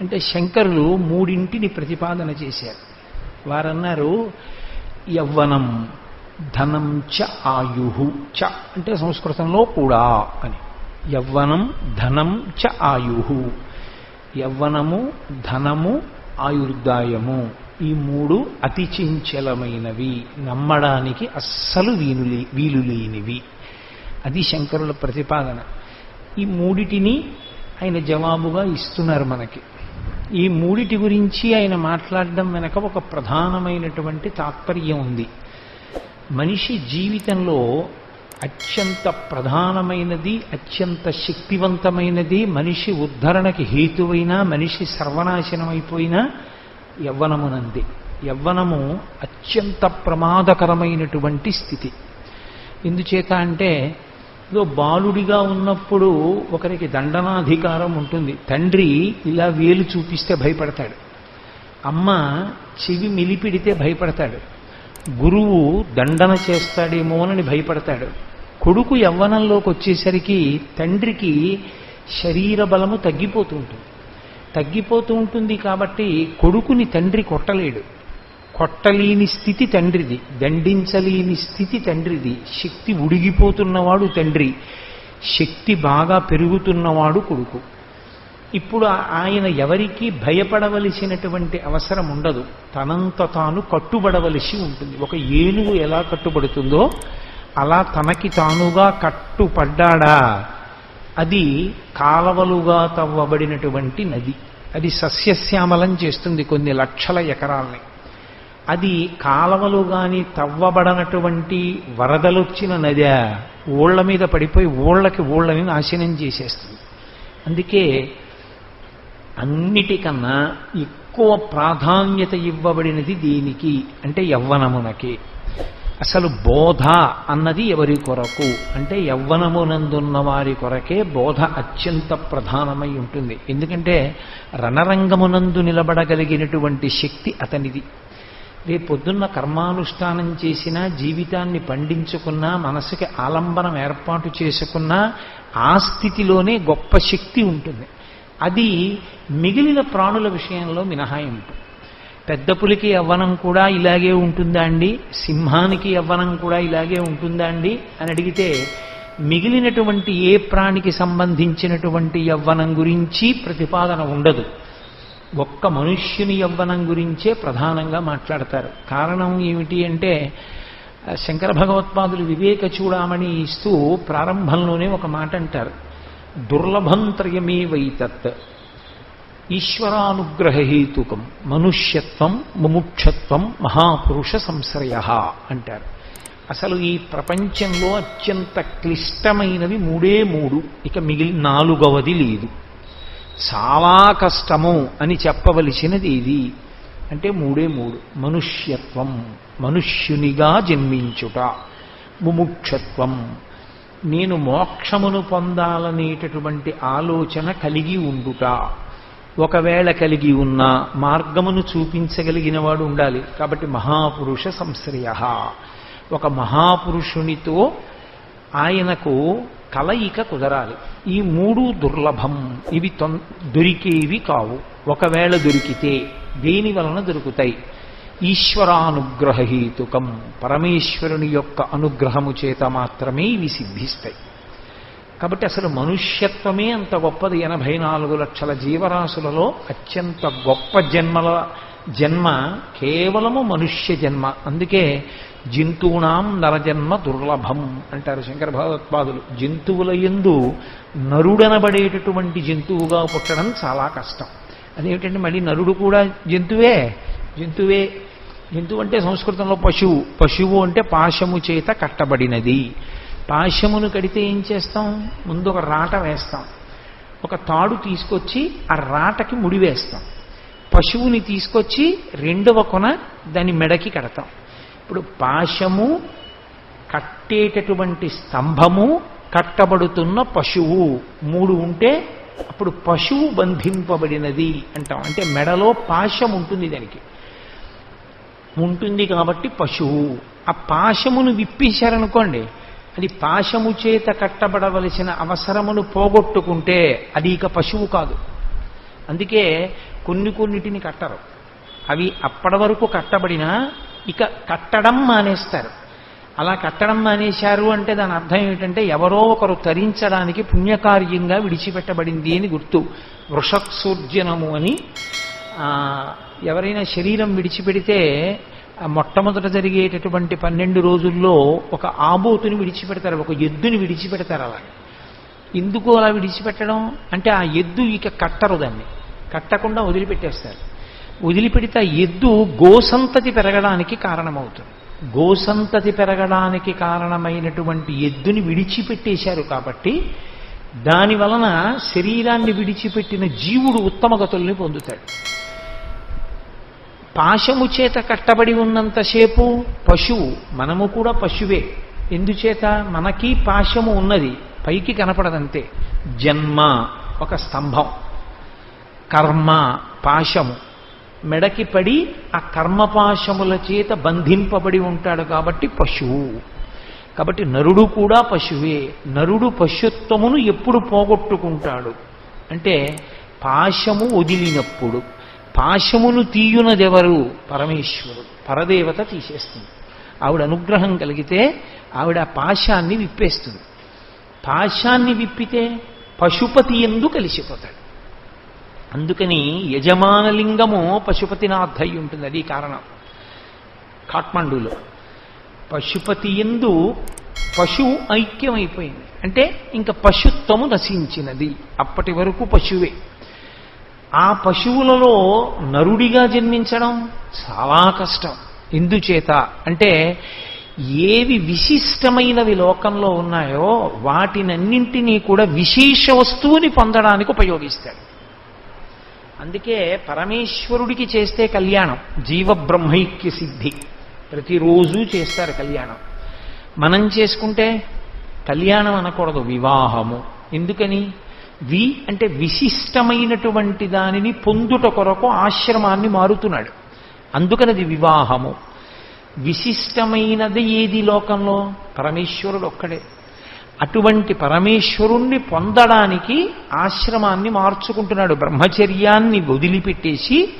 అంటే శంకరులు మూడింటిని ప్రతిపాదన చేశారు. వారన్నారు యవ్వనం ధనం చ ఆయు చ అంటే సంస్కృతంలో కూడా అని. యవ్వనం ధనం చ ఆయు యవ్వనము ధనము ఆయుర్దాయము. ఈ మూడు అతి చంచలమైనవి నమ్మడానికి అస్సలు వీలు వీలు లేనివి అది శంకరుల ప్రతిపాదన. ఈ మూడిటిని ఆయన జవాబుగా ఇస్తున్నారు మనకి. ఈ మూడిటి గురించి ఆయన మాట్లాడడం వెనక ఒక ప్రధానమైనటువంటి తాత్పర్యం ఉంది. మనిషి జీవితంలో అత్యంత ప్రధానమైనది అత్యంత శక్తివంతమైనది మనిషి ఉద్ధరణకి హేతువైన మనిషి సర్వనాశనమైపోయినా యవ్వనమునంది. యవ్వనము అత్యంత ప్రమాదకరమైనటువంటి స్థితి. ఎందుచేత అంటే ఏదో బాలుడిగా ఉన్నప్పుడు ఒకరికి దండనాధికారం ఉంటుంది. తండ్రి ఇలా వేలు చూపిస్తే భయపడతాడు. అమ్మ చెవి మిలిపిడితే భయపడతాడు. గురువు దండన చేస్తాడేమోనని భయపడతాడు. కొడుకు యవ్వనంలోకి వచ్చేసరికి తండ్రికి శరీర బలము తగ్గిపోతూ ఉంటుంది. తగ్గిపోతూ ఉంటుంది కాబట్టి కొడుకుని తండ్రి కొట్టలేడు. కొట్టలేని స్థితి తండ్రిది దండించలేని స్థితి తండ్రిది. శక్తి ఉడిగిపోతున్నవాడు తండ్రి శక్తి బాగా పెరుగుతున్నవాడు కొడుకు. ఇప్పుడు ఆయన ఎవరికి భయపడవలసినటువంటి అవసరం ఉండదు. తనంత తాను కట్టుబడవలసి ఉంటుంది. ఒక ఏనుగు ఎలా కట్టుబడుతుందో అలా తనకి తానుగా కట్టుపడ్డాడా? అది కాలవలుగా తవ్వబడినటువంటి నది. అది సస్యశ్యామలం చేస్తుంది కొన్ని లక్షల ఎకరాల్ని. అది కాలవలు గాని తవ్వబడనటువంటి వరదలొచ్చిన నది ఊళ్ళ మీద పడిపోయి ఊళ్ళకి ఊళ్ళని నాశనం చేసేస్తుంది. అందుకే అన్నిటికన్నా ఎక్కువ ప్రాధాన్యత ఇవ్వబడినది దీనికి అంటే యవ్వనమునకి. అసలు బోధ అన్నది ఎవరి కొరకు? అంటే యవ్వనమునందున్న వారి కొరకే బోధ అత్యంత ప్రధానమై ఉంటుంది. ఎందుకంటే రణరంగమునందు నిలబడగలిగినటువంటి శక్తి అతనిది. రేపొద్దున్న కర్మానుష్ఠానం చేసినా జీవితాన్ని పండించుకున్నా మనసుకి ఆలంబనం ఏర్పాటు చేసుకున్నా ఆ స్థితిలోనే గొప్ప శక్తి ఉంటుంది. అది మిగిలిన ప్రాణుల విషయంలో మినహాయింపు. పెద్ద పులికి యవ్వనం కూడా ఇలాగే ఉంటుందా అండి? సింహానికి యవ్వనం కూడా ఇలాగే ఉంటుందా అండి? అని అడిగితే మిగిలినటువంటి ఏ ప్రాణికి సంబంధించినటువంటి యవ్వనం గురించి ప్రతిపాదన ఉండదు. ఒక్క మనుష్యుని యవ్వనం గురించే ప్రధానంగా మాట్లాడతారు. కారణం ఏమిటి అంటే శంకర భగవత్పాదులు వివేక చూడామణి ఇస్తూ ప్రారంభంలోనే ఒక మాట అంటారు. దుర్లభంత్రయమే వైతత్ ఈశ్వరానుగ్రహహేతుకం మనుష్యత్వం ముముక్షత్వం మహాపురుష సంశ్రయ అంటారు. అసలు ఈ ప్రపంచంలో అత్యంత క్లిష్టమైనవి మూడే మూడు. ఇక మిగిలి నాలుగవది లేదు. చాలా కష్టము అని చెప్పవలసినది ఇది. అంటే మూడే మూడు. మనుష్యత్వం మనుష్యునిగా జన్మించుట ముముక్షత్వం. నేను మోక్షమును పొందాలనేటటువంటి ఆలోచన కలిగి ఉండుట. ఒకవేళ కలిగి ఉన్న మార్గమును చూపించగలిగిన వాడు ఉండాలి. కాబట్టి మహాపురుష సంశ్రయ. ఒక మహాపురుషునితో ఆయనకు కలయిక కుదరాలి. ఈ మూడు దుర్లభం. ఇవి తొం దొరికేవి కావు. ఒకవేళ దొరికితే దేని వలన దొరుకుతాయి? ఈశ్వరానుగ్రహహేతుకం పరమేశ్వరుని యొక్క అనుగ్రహము చేత మాత్రమే ఇవి సిద్ధిస్తాయి. కాబట్టి అసలు మనుష్యత్వమే అంత గొప్పది. ఎనభై నాలుగు లక్షల జీవరాశులలో అత్యంత గొప్ప జన్మల జన్మ కేవలము మనుష్య జన్మ. అందుకే జంతువునాం నరజన్మ దుర్లభం అంటారు శంకర భగవత్పాదులు జంతువుల ఎందు నరుడనబడేటటువంటి జంతువుగా పుట్టడం చాలా కష్టం. అదేమిటంటే మళ్ళీ నరుడు కూడా జంతువే. జంతువే. జంతువు అంటే సంస్కృతంలో పశువు. పశువు అంటే పాశము చేత కట్టబడినది. పాశమును కడితే ఏం చేస్తాం? ముందు ఒక రాట వేస్తాం. ఒక తాడు తీసుకొచ్చి ఆ రాటకి ముడి వేస్తాం. పశువుని తీసుకొచ్చి రెండవ కొన దాని మెడకి కడతాం. ఇప్పుడు పాశము కట్టేటటువంటి స్తంభము కట్టబడుతున్న పశువు. మూడు ఉంటే అప్పుడు పశువు బంధింపబడినది అంటాం. అంటే మెడలో పాశం ఉంటుంది దానికి. ఉంటుంది కాబట్టి పశువు. ఆ పాశమును విప్పేశారనుకోండి అది పాశము చేత కట్టబడవలసిన అవసరమును పోగొట్టుకుంటే అది ఇక పశువు కాదు. అందుకే కొన్ని కొన్నిటిని కట్టరు. అవి అప్పటి వరకు కట్టబడినా ఇక కట్టడం మానేస్తారు. అలా కట్టడం మానేశారు అంటే దాని అర్థం ఏమిటంటే ఎవరో ఒకరు తరించడానికి పుణ్యకార్యంగా విడిచిపెట్టబడింది అని గుర్తు. వృషత్సూర్జనము అని ఎవరైనా శరీరం విడిచిపెడితే మొట్టమొదట జరిగేటటువంటి పన్నెండు రోజుల్లో ఒక ఆబోతుని విడిచిపెడతారు ఒక ఎద్దుని విడిచిపెడతారు అలా. ఎందుకు అలా విడిచిపెట్టడం? అంటే ఆ ఎద్దు ఇక కట్టరు దాన్ని. కట్టకుండా వదిలిపెట్టేస్తారు. వదిలిపెడితే ఎద్దు గోసంతతి పెరగడానికి కారణమవుతుంది. గోసంతతి పెరగడానికి కారణమైనటువంటి ఎద్దుని విడిచిపెట్టేశారు కాబట్టి దాని వలన శరీరాన్ని విడిచిపెట్టిన జీవుడు ఉత్తమ గతుల్ని పొందుతాడు. పాశము చేత కట్టబడి ఉన్నంతసేపు పశువు మనము కూడా పశువే. ఎందుచేత? మనకి పాశము ఉన్నది పైకి కనపడదంతే. జన్మ ఒక స్తంభం. కర్మ పాశము. మెడకి పడి ఆ కర్మపాశముల చేత బంధింపబడి ఉంటాడు కాబట్టి పశువు. కాబట్టి నరుడు కూడా పశువే. నరుడు పశుత్వమును ఎప్పుడు పోగొట్టుకుంటాడు? అంటే పాశము వదిలినప్పుడు. పాశమును తీయునదెవరు? పరమేశ్వరుడు. పరదేవత తీసేస్తుంది. ఆవిడ అనుగ్రహం కలిగితే ఆవిడ పాశాన్ని విప్పేస్తుంది. పాశాన్ని విప్పితే పశుపతి ఎందు కలిసిపోతాడు. అందుకని యజమానలింగము పశుపతినాథ్ అయి ఉంటుంది అది కారణం. కాఠ్మండూలో. పశుపతి ఎందు పశువు ఐక్యమైపోయింది. అంటే ఇంకా పశుత్వము నశించినది. అప్పటి వరకు పశువే. ఆ పశువులలో నరుడిగా జన్మించడం చాలా కష్టం. ఎందుచేత? అంటే ఏవి విశిష్టమైనవి లోకంలో ఉన్నాయో వాటినన్నింటినీ కూడా విశేష వస్తువుని పొందడానికి ఉపయోగిస్తాడు. అందుకే పరమేశ్వరుడికి చేస్తే కళ్యాణం జీవబ్రహ్మైక్య సిద్ధి. ప్రతిరోజు చేస్తారు కళ్యాణం. మనం చేసుకుంటే కళ్యాణం అనకూడదు వివాహము. ఎందుకని? వి అంటే విశిష్టమైనటువంటి దానిని పొందుట కొరకు ఆశ్రమాన్ని మారుతున్నాడు. అందుకనది వివాహము. విశిష్టమైనది ఏది లోకంలో? పరమేశ్వరుడు ఒక్కడే. అటువంటి పరమేశ్వరుణ్ణి పొందడానికి ఆశ్రమాన్ని మార్చుకుంటున్నాడు. బ్రహ్మచర్యాన్ని వదిలిపెట్టేసి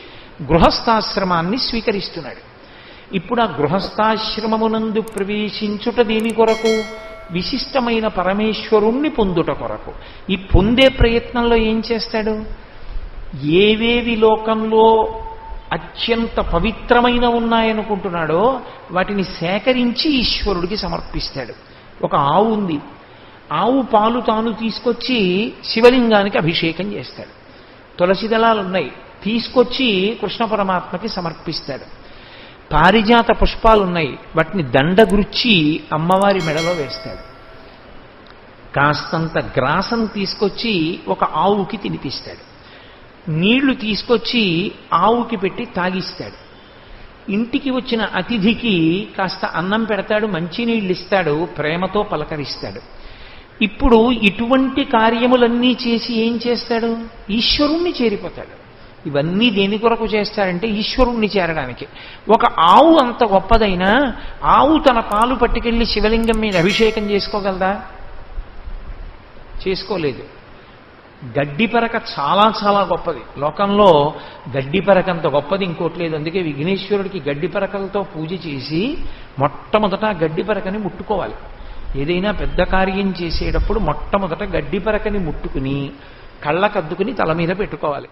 గృహస్థాశ్రమాన్ని స్వీకరిస్తున్నాడు. ఇప్పుడు ఆ గృహస్థాశ్రమమునందు ప్రవేశించుట దేని కొరకు? విశిష్టమైన పరమేశ్వరుణ్ణి పొందుట కొరకు. ఈ పొందే ప్రయత్నంలో ఏం చేస్తాడు? ఏవేవి లోకంలో అత్యంత పవిత్రమైన ఉన్నాయనుకుంటున్నాడో వాటిని సేకరించి ఈశ్వరుడికి సమర్పిస్తాడు. ఒక ఆవు ఉంది. ఆవు పాలు తాను తీసుకొచ్చి శివలింగానికి అభిషేకం చేస్తాడు. తులసి దళాలు ఉన్నాయి. తీసుకొచ్చి కృష్ణ పరమాత్మకి సమర్పిస్తాడు. పారిజాత పుష్పాలు ఉన్నాయి. వాటిని దండగుచ్చి అమ్మవారి మెడలో వేస్తాడు. కాస్తంత గ్రాసం తీసుకొచ్చి ఒక ఆవుకి తినిపిస్తాడు. నీళ్ళు తీసుకొచ్చి ఆవుకి పెట్టి తాగిస్తాడు. ఇంటికి వచ్చిన అతిథికి కాస్త అన్నం పెడతాడు మంచినీళ్ళు ఇస్తాడు ప్రేమతో పలకరిస్తాడు. ఇప్పుడు ఇటువంటి కార్యములన్నీ చేసి ఏం చేస్తాడు? ఈశ్వరుణ్ణి చేరిపోతాడు. ఇవన్నీ దేని కొరకు చేస్తారంటే ఈశ్వరుణ్ణి చేరడానికి. ఒక ఆవు అంత గొప్పదైనా ఆవు తన పాలు పట్టుకెళ్ళి శివలింగం మీద అభిషేకం చేసుకోగలదా? చేసుకోలేదు. గడ్డి పరక చాలా చాలా గొప్పది. లోకంలో గడ్డి పరక అంత గొప్పది ఇంకోటి లేదు. అందుకే విఘ్నేశ్వరుడికి గడ్డి పరకలతో పూజ చేసి మొట్టమొదట గడ్డిపరకని ముట్టుకోవాలి. ఏదైనా పెద్ద కార్యం చేసేటప్పుడు మొట్టమొదట గడ్డి పరకని ముట్టుకుని కళ్ళకద్దుకుని తల మీద పెట్టుకోవాలి.